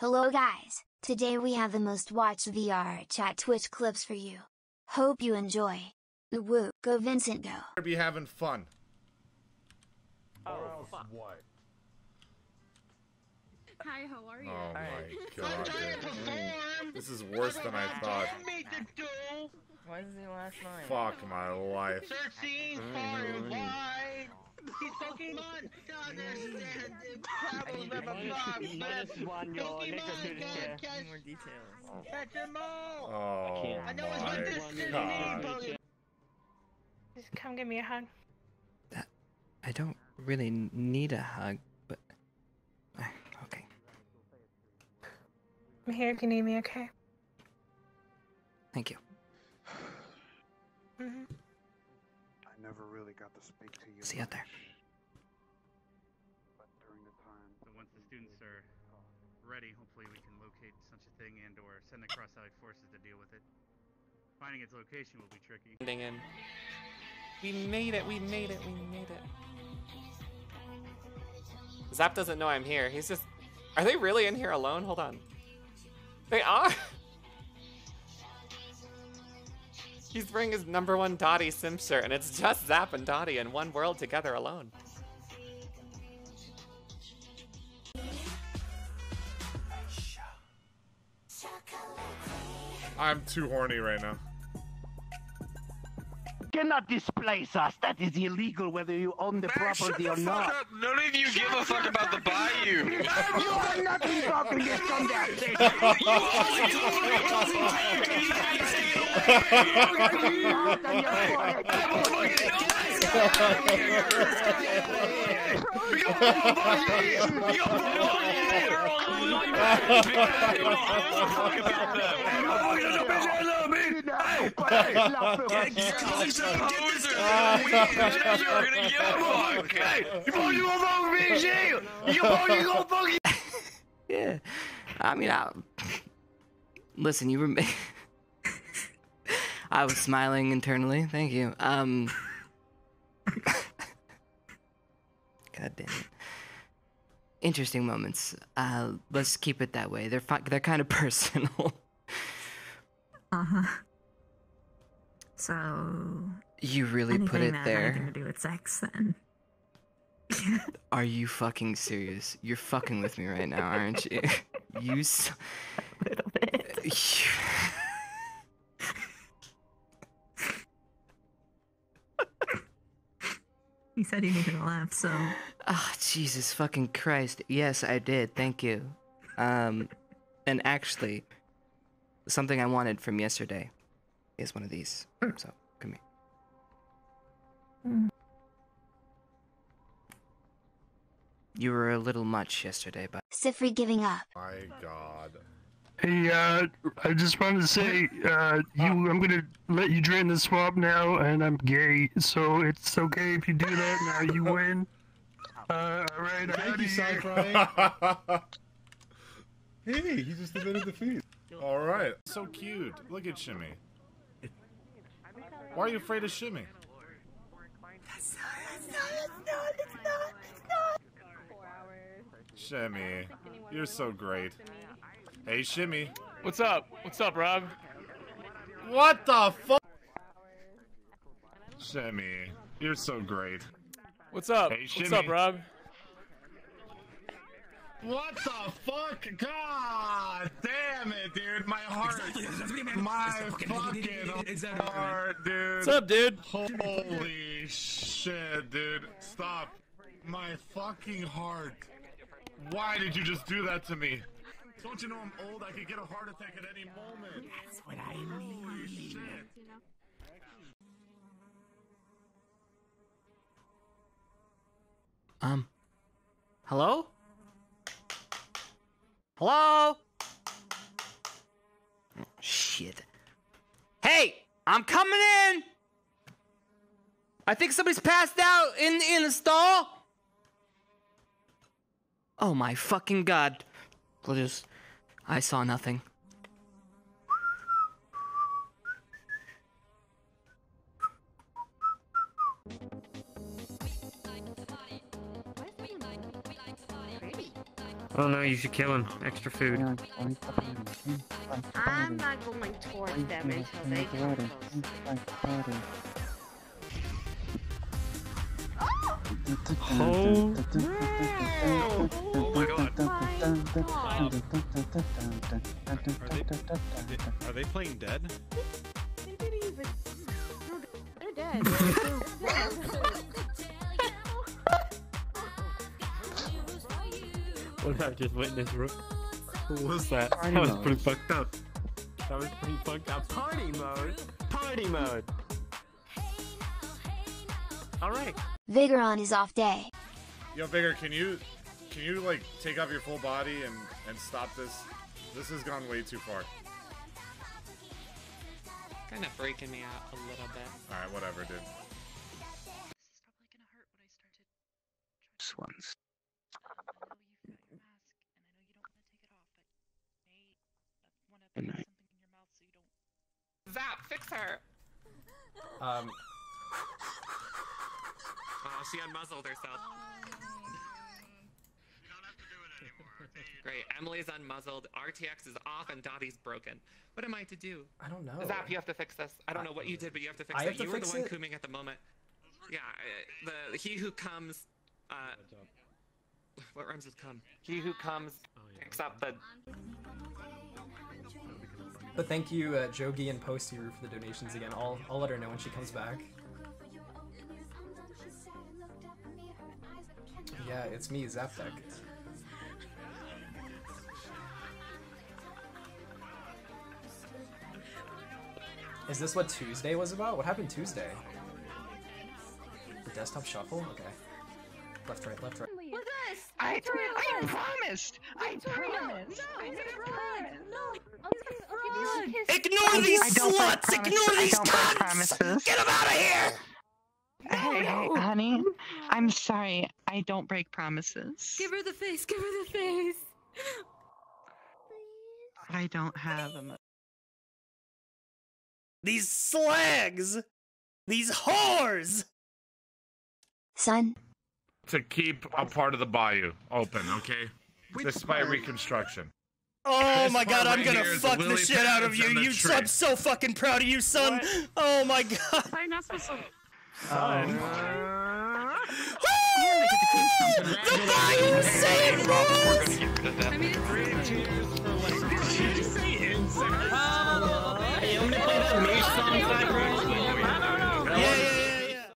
Hello guys, today we have the most watched VR chat Twitch clips for you. Hope you enjoy. Woo, go Vincent go. Better be having fun. Oh, fuck. What? Hi, how are you? Oh my Alright. god. trying to perform. This is worse than I thought. me Why is it last night? Fuck my life. searching mm. far and wide. These Pokemon don't understand the problems of a box, man. one, yo. Do Pokemon this here. can't catch, More details. catch them all. Oh I know it's what this my is Just come give me a hug. That, I don't really need a hug, but Ah, okay. I'm here if you need me, okay? Thank you. hmm I never really got to speak to you. See you out there. But during the time, So once the students are ready, hopefully we can locate such a thing and or send the cross-allied forces to deal with it. Finding its location will be tricky. ending in. We made it, we made it, we made it. Zap doesn't know I'm here. He's just. Are they really in here alone? Hold on. They are! He's wearing his number one Dotty sim shirt, and it's just Zap and Dotty in one world together alone. I'm too horny right now. Cannot displace us. That is illegal whether you own the property or not. None of you give a fuck about the bayou. you are not involved in this conversation. Yeah. I mean, I, listen, you were. I was smiling internally. Thank you. Um. God damn it. Interesting moments. Uh, let's keep it that way. They're fi- they're kind of personal. Uh huh. So, you really put it to there. Anything to do with sex, then? Are you fucking serious? You're fucking with me right now, aren't you? You. S- A little bit. You said he needed a laugh, so. Ah, Jesus fucking Christ. Yes, I did. Thank you. Um, and actually, something I wanted from yesterday is one of these. So, come here. Mm. You were a little much yesterday, but SciFri giving up. My god. Hey, uh, I just wanted to say, uh, you, I'm gonna let you drain the swamp now, and I'm gay, so it's okay if you do that. Now you win. Uh, alright, I'm Thank you, of here. Sci-Fi. hey, he just admitted defeat. All right. So cute. Look at Shimmy. Why are you afraid of Shimmy? Shimmy, you're so great. Hey, Shimmy. What's up? What's up, Rob? What the fuck? Shimmy, you're so great. What's up? Hey, What's up, Rob? What the fuck? God damn it, dude. My heart. My fucking heart, dude. What's up, dude? Holy shit, dude. Stop. My fucking heart. Why did you just do that to me? Don't you know I'm old? I could get a heart attack at any moment. That's what I mean. Holy shit. um, hello? Hello? Oh, shit. Hey, I'm coming in. I think somebody's passed out in in the stall. Oh my fucking god. We'll just I saw nothing. Oh no, you should kill him. Extra food. I'm not going towards them until they come close. Oh. Oh my god. Are they playing dead? They're dead. What did I just witness, bro? What was that? Party that was mode. pretty fucked up. That was pretty fucked up. Party mode. Party mode. All right. Vigor on his off day. Yo, Vigor, can you can you like take off your full body and and stop this? This has gone way too far. Kind of breaking me out a little bit. All right, whatever, dude. This one's. Good night. Zap, fix her. Um, Oh, she unmuzzled herself. Great. Emily's unmuzzled. RTX is off, and Dotty's broken. What am I to do? I don't know. Zap, you have to fix this. I don't know what you did, but you have to fix I it. have to you were fix the one it? cooming at the moment. Yeah, uh, the he who comes. Uh, what rhymes with come? He who comes picks up the. but thank you, uh, Jogi and Posty for the donations again. I'll I'll let her know when she comes back. It's me, Zaptec. Is this what Tuesday was about? What happened Tuesday? The desktop shuffle? Okay. Left, right, left, right. Look at us! I, Victoria, I look! promised. I promised. No, I it's made a a! No, it's a! Ignore these I don't break sluts! Ignore these don't break cunts! Get them out of here! Hey, hey, honey. I'm sorry. I don't break promises. Give her the face, give her the face! I don't have a. These slags! These whores! Son, To keep a part of the bayou open, okay? Despite reconstruction. Oh This my god, part I'm gonna fuck the the shit out of you. You tree. I'm so fucking proud of you, son. Oh my god. I'm not supposed to. The bayou is saying boys! I mean, Hey, I'm gonna play that Mage song background.